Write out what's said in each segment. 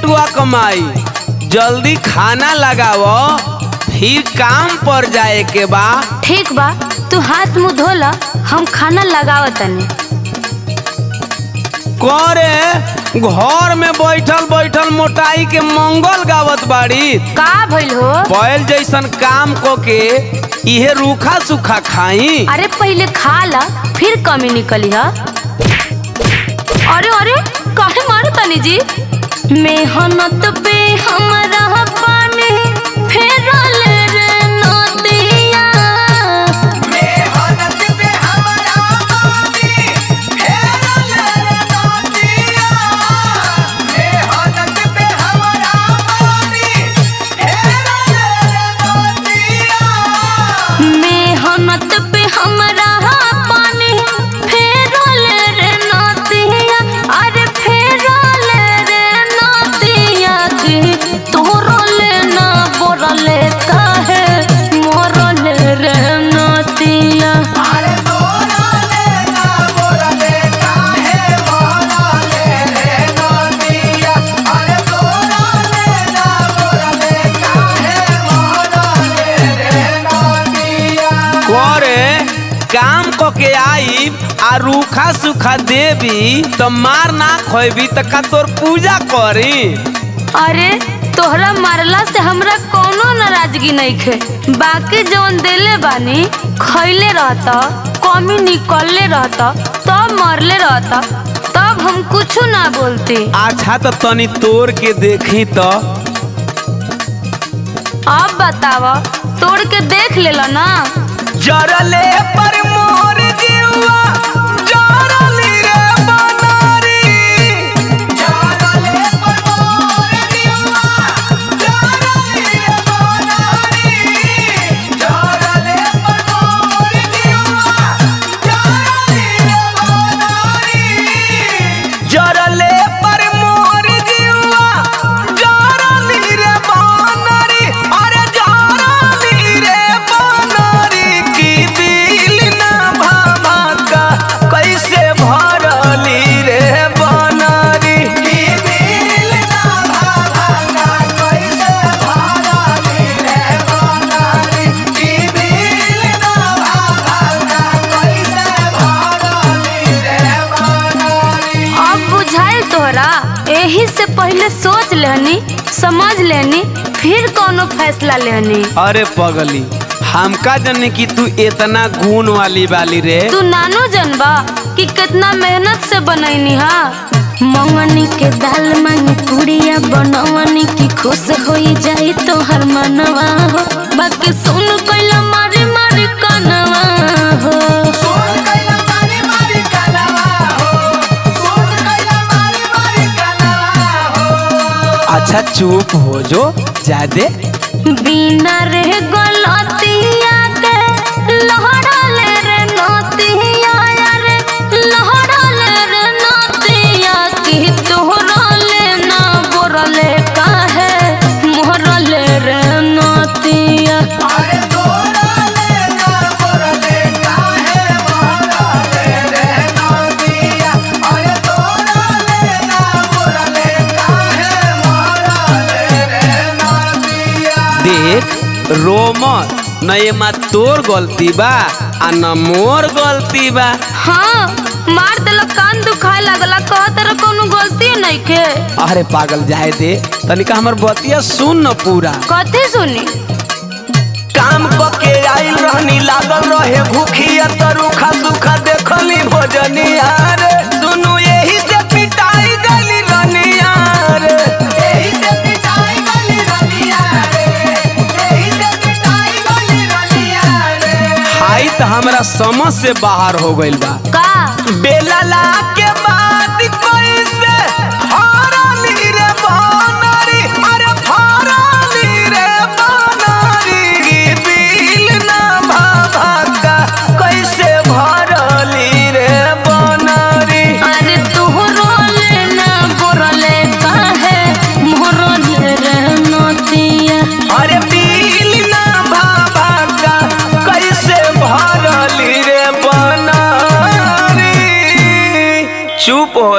बटुआ कमाई। जल्दी खाना लगाओ फिर काम पर जाए के बा। ठीक बा तू हाथ मुँह धोला हम खाना लगावत तनी करे घर में बैठल बैठल मोटाई के मंगल गावत बाड़ी। का भइल हो? बैल जैसन काम को के इहे रूखा सूखा खाई। अरे पहले खा ला फिर कमी निकली हा। अरे अरे काहे मारो तनी जी? मेहनत पे हमरा को आई आ रूखा सूखा देवी तो मार ना खोबी त का तोर पूजा करी? अरे तोहरा मरला से हमरा कोनो नाराज़गी नहीं खे। बाकी जवन देले बानी खैले रहता कमी निकलले रहता तब तो मरले रहता तब हम कुछ ना बोलते। अच्छा तो तनी तोड़ के देखी तो। अब बतावा तोड़ के देख लेला ना। जरले पर जरले यही से पहले सोच लेनी समझ लेनी फिर कोनो फैसला लेनी। अरे पगली हमका जने कि तू इतना गुण वाली वाली रे। तू नानो जनबा कि कितना मेहनत से बनैनी हा? मंगनी के दाल मांगी पुड़िया बनवनी की खुश होई जाई तोहर मनवा हो। बाकी सुन अच्छा चुप हो जो जादे बिना रह गलतिया रोमत न मा तोर गलती बा आ न मोर गलती बा। हाँ मार देला कान दुखाए लगला कह तेरा कोनो गलती नहीं के। अरे पागल जाए दे तनिका हमर बतिया सुन न पूरा। कथी सुनी? काम के आइल रहनी लागल रहे भूखिया तरुखा हमारा समझ से बाहर हो गई बा। का? बेला ला के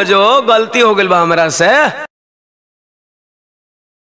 जो गलती हो गई बा हमरा से।